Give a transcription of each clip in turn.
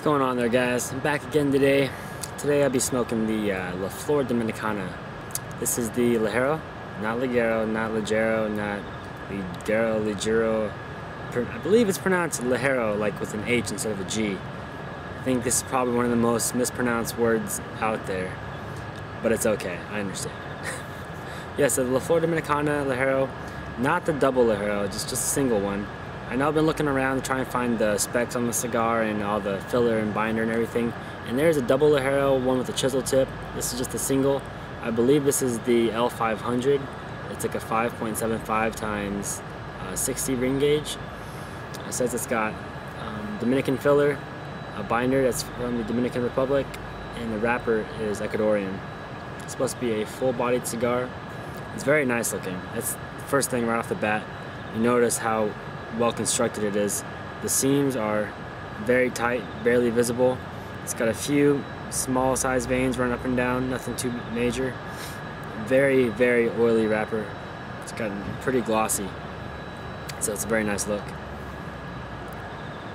What's going on there guys? I'm back again today. Today I'll be smoking the uh, La Flor Dominicana. This is the Ligero, not Ligero, not Ligero, not Ligero, Ligero. I believe it's pronounced Ligero, like with an H instead of a G. I think this is probably one of the most mispronounced words out there, but it's okay, I understand. yeah, so the La Flor Dominicana Ligero, not the double Ligero, just, just a single one. I know I've been looking around trying to try and find the specs on the cigar and all the filler and binder and everything. And there's a double Ligero, one with a chisel tip. This is just a single. I believe this is the L500. It's like a 5.75 times uh, 60 ring gauge. It says it's got um, Dominican filler, a binder that's from the Dominican Republic, and the wrapper is Ecuadorian. It's supposed to be a full-bodied cigar. It's very nice looking. That's the first thing right off the bat. You notice how well constructed it is. The seams are very tight, barely visible. It's got a few small size veins run up and down, nothing too major. Very, very oily wrapper. It's got pretty glossy. So it's a very nice look.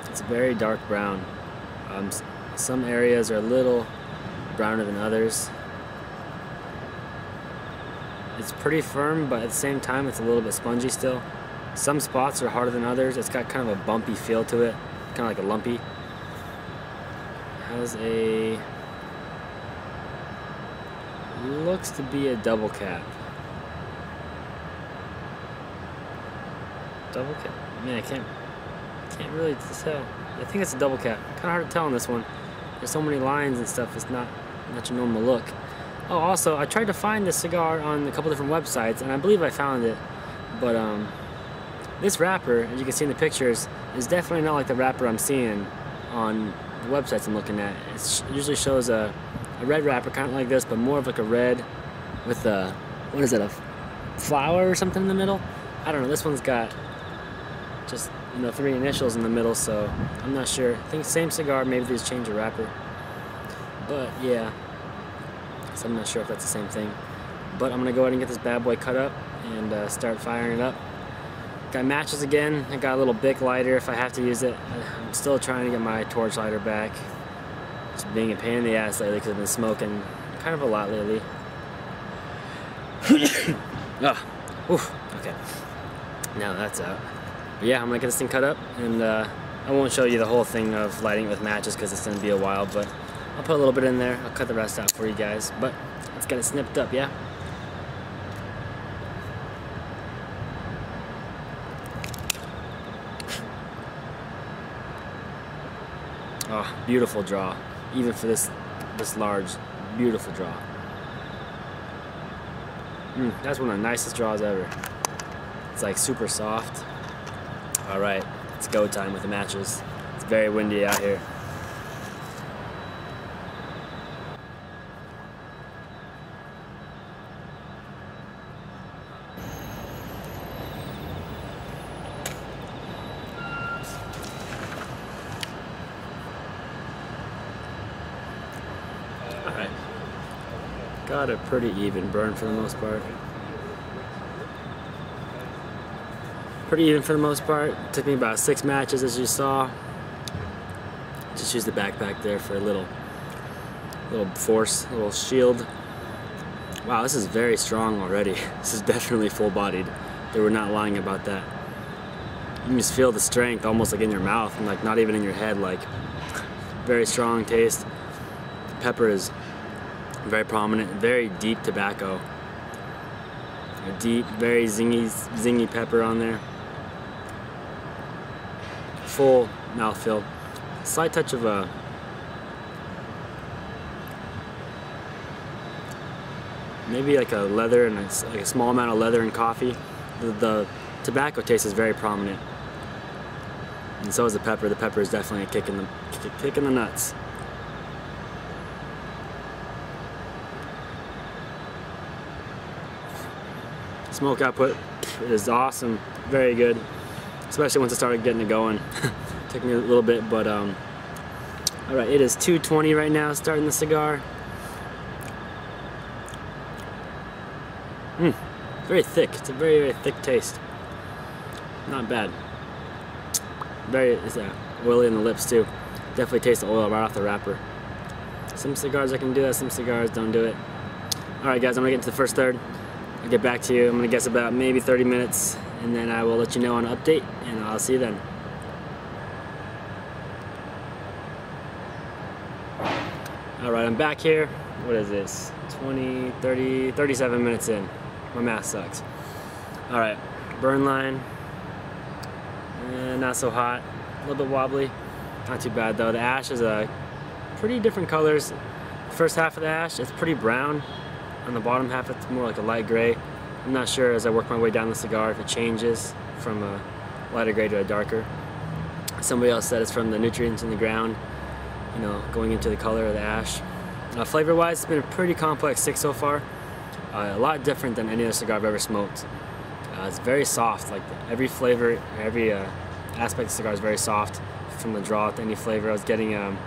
It's very dark brown. Um, some areas are a little browner than others. It's pretty firm, but at the same time, it's a little bit spongy still. Some spots are harder than others. It's got kind of a bumpy feel to it, kind of like a lumpy. Has a looks to be a double cap. Double cap. Man, I can't can't really tell. I think it's a double cap. Kind of hard to tell on this one. There's so many lines and stuff. It's not not your normal look. Oh, also, I tried to find this cigar on a couple different websites, and I believe I found it, but um, this wrapper, as you can see in the pictures, is definitely not like the wrapper I'm seeing on the websites I'm looking at. It usually shows a, a red wrapper, kind of like this, but more of like a red with a, what is it, a flower or something in the middle? I don't know, this one's got just, you know, three initials in the middle, so I'm not sure. I think same cigar, maybe they just change the wrapper. But yeah, so I'm not sure if that's the same thing. But I'm gonna go ahead and get this bad boy cut up and uh, start firing it up. Got matches again. I got a little Bic lighter if I have to use it. I'm still trying to get my torch lighter back. Just being a pain in the ass lately because I've been smoking kind of a lot lately. ah, oof, okay. Now that's out. But yeah, I'm gonna get this thing cut up and uh, I won't show you the whole thing of lighting with matches because it's gonna be a while, but I'll put a little bit in there. I'll cut the rest out for you guys. But let's get it snipped up, yeah? Oh, beautiful draw. Even for this this large, beautiful draw. Mm, that's one of the nicest draws ever. It's like super soft. All right, it's go time with the matches. It's very windy out here. Got a pretty even burn for the most part. Pretty even for the most part. Took me about six matches as you saw. Just use the backpack there for a little little force, a little shield. Wow, this is very strong already. This is definitely full-bodied. They were not lying about that. You can just feel the strength almost like in your mouth and like not even in your head like very strong taste The pepper is very prominent, very deep tobacco. A deep, very zingy, zingy pepper on there. Full mouthfeel. Slight touch of a maybe like a leather and a, like a small amount of leather and coffee. The, the tobacco taste is very prominent, and so is the pepper. The pepper is definitely a kick in the kick in the nuts. Smoke output is awesome, very good, especially once I started getting it going. Took me a little bit, but um, all right, it is 220 right now, starting the cigar. Mmm, very thick. It's a very, very thick taste. Not bad. Very, it's that oily in the lips too. Definitely taste the oil right off the wrapper. Some cigars I can do that, some cigars don't do it. Alright guys, I'm gonna get into the first third. I'll get back to you. I'm gonna guess about maybe 30 minutes and then I will let you know on an update and I'll see you then. Alright, I'm back here. What is this? 20, 30, 37 minutes in. My math sucks. Alright, burn line. Eh, not so hot. A little bit wobbly. Not too bad though. The ash is a pretty different colors. First half of the ash, it's pretty brown. On the bottom half, it's more like a light gray. I'm not sure as I work my way down the cigar if it changes from a lighter gray to a darker. Somebody else said it's from the nutrients in the ground, you know, going into the color of the ash. Uh, Flavor-wise, it's been a pretty complex stick so far. Uh, a lot different than any other cigar I've ever smoked. Uh, it's very soft, like every flavor, every uh, aspect of the cigar is very soft from the draw to any flavor. I was getting um,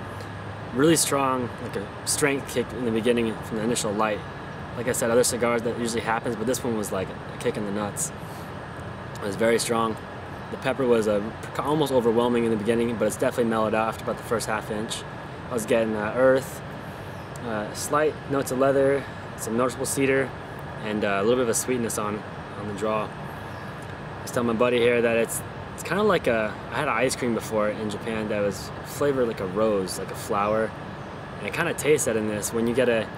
really strong, like a strength kick in the beginning from the initial light. Like I said, other cigars that usually happens, but this one was like a kick in the nuts. It was very strong. The pepper was uh, almost overwhelming in the beginning, but it's definitely mellowed out after about the first half inch. I was getting uh, earth, uh, slight notes of leather, some noticeable cedar, and uh, a little bit of a sweetness on, on the draw. I was telling my buddy here that it's it's kind of like a, I had ice cream before in Japan that was flavored like a rose, like a flower. And it kind of tastes that in this. When you get a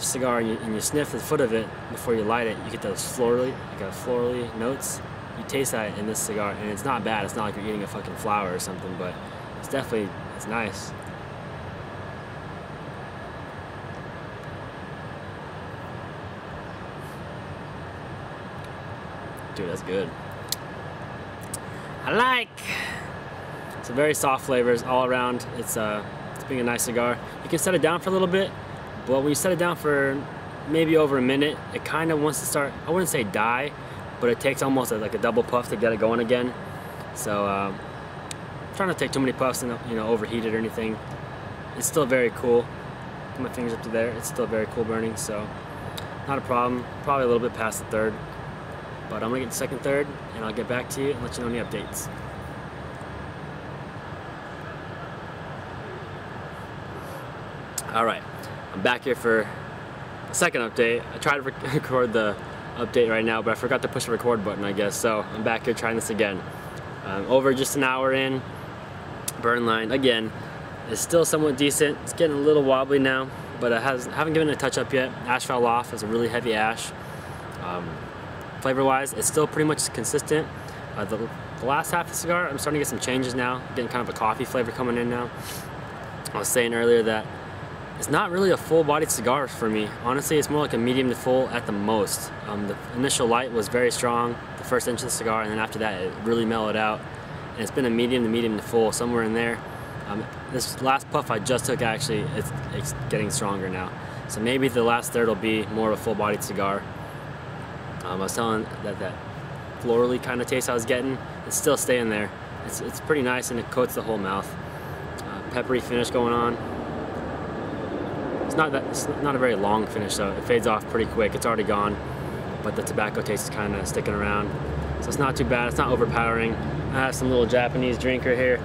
cigar and you, and you, sniff the foot of it before you light it, you get those florally, like a florally notes. You taste that in this cigar, and it's not bad. It's not like you're eating a fucking flower or something, but it's definitely, it's nice. Dude, that's good. I like. It's a very soft flavors all around. It's uh, it's being a nice cigar. You can set it down for a little bit, but when you set it down for maybe over a minute, it kind of wants to start. I wouldn't say die, but it takes almost like a double puff to get it going again. So um, trying to take too many puffs and you know overheat it or anything. It's still very cool. Put my fingers up to there. It's still very cool burning, so not a problem. Probably a little bit past the third. But I'm gonna get the second third and I'll get back to you and let you know any updates. All right, I'm back here for a second update. I tried to record the update right now, but I forgot to push the record button, I guess. So I'm back here trying this again. Um, over just an hour in, burn line again. It's still somewhat decent. It's getting a little wobbly now, but I haven't given it a touch up yet. Ash fell off. It's a really heavy ash. Um, Flavor-wise, it's still pretty much consistent. Uh, the, the, last half of the cigar, I'm starting to get some changes now. Getting kind of a coffee flavor coming in now. I was saying earlier that it's not really a full-bodied cigar for me. Honestly, it's more like a medium to full at the most. Um, the initial light was very strong, the first inch of the cigar, and then after that, it really mellowed out. And it's been a medium to medium to full, somewhere in there. Um, this last puff I just took, actually, it's, it's getting stronger now. So maybe the last third will be more of a full-bodied cigar. Um, I was telling that that florally kind of taste I was getting, it's still staying there. It's, it's pretty nice and it coats the whole mouth. Uh, peppery finish going on. Not that it's not a very long finish though. It fades off pretty quick. It's already gone, but the tobacco taste is kind of sticking around. So it's not too bad. It's not overpowering. I have some little Japanese drinker here.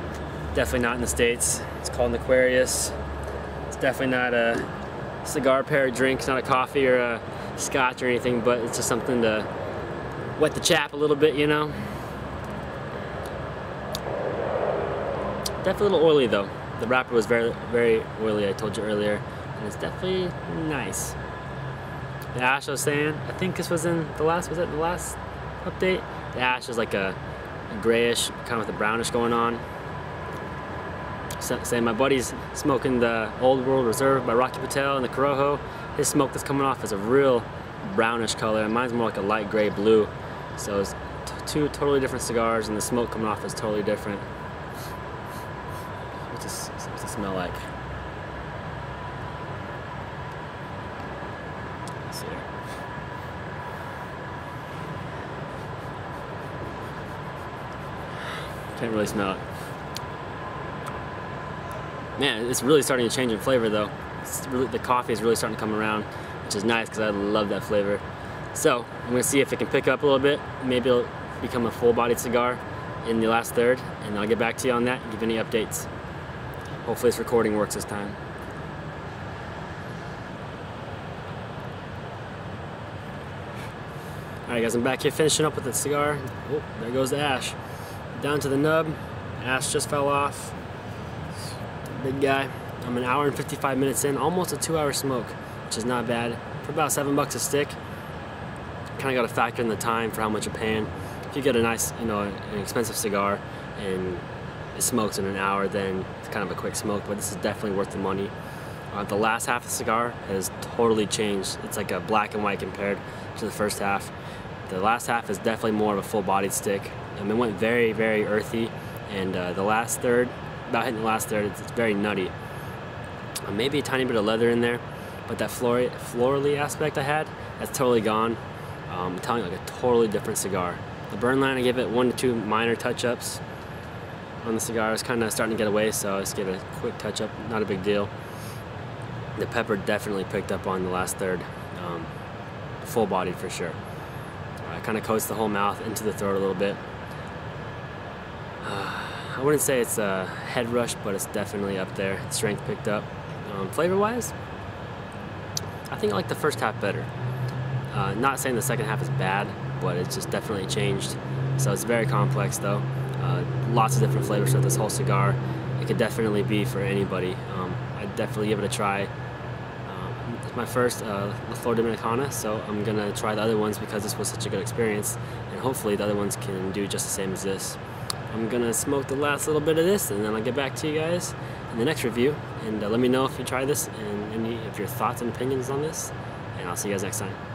Definitely not in the States. It's called an Aquarius. It's definitely not a cigar pair drink. It's not a coffee or a scotch or anything, but it's just something to wet the chap a little bit, you know. Definitely a little oily though. The wrapper was very, very oily, I told you earlier, and it's definitely nice. The ash I was saying, I think this was in the last, was it the last update? The ash is like a, a grayish, kind of with a brownish going on. So, saying my buddy's smoking the Old World Reserve by Rocky Patel and the Corojo his smoke that's coming off is a real brownish color and mine's more like a light gray blue so it's two totally different cigars and the smoke coming off is totally different what's this, what's it smell like Let's see here. Can't really smell it man it's really starting to change in flavor though really, the coffee is really starting to come around, which is nice because I love that flavor. So I'm gonna see if it can pick up a little bit. Maybe it'll become a full-bodied cigar in the last third, and I'll get back to you on that and give any updates. Hopefully this recording works this time. Alright guys, I'm back here finishing up with the cigar. Oh, there goes the ash. Down to the nub. Ash just fell off. Big guy. I'm an hour and 55 minutes in, almost a two hour smoke, which is not bad. For about seven bucks a stick. Kinda gotta factor in the time for how much you're paying. If you get a nice, you know, an expensive cigar and it smokes in an hour, then it's kind of a quick smoke, but this is definitely worth the money. Uh, the last half of the cigar has totally changed. It's like a black and white compared to the first half. The last half is definitely more of a full-bodied stick. Um, it went very, very earthy, and uh, the last third, about hitting the last third, it's, it's very nutty. Uh, maybe a tiny bit of leather in there, but that flor florally aspect I had, that's totally gone. Um, I'm telling you, like a totally different cigar. The burn line, I give it one to two minor touch-ups on the cigar. It's kind of starting to get away, so I just give it a quick touch-up, not a big deal. The pepper definitely picked up on the last third, um, full-bodied for sure. Uh, kind of coats the whole mouth into the throat a little bit. Uh, I wouldn't say it's a head rush, but it's definitely up there. Strength picked up. Um, flavor-wise, I think I like the first half better. Uh, not saying the second half is bad, but it's just definitely changed. So it's very complex though. Uh, lots of different flavors with this whole cigar. It could definitely be for anybody. Um, I'd definitely give it a try. Um, it's my first uh, La Flor Dominicana, so I'm gonna try the other ones because this was such a good experience, and hopefully the other ones can do just the same as this. I'm gonna smoke the last little bit of this, and then I'll get back to you guys in the next review. And uh, let me know if you try this and any of your thoughts and opinions on this. And I'll see you guys next time.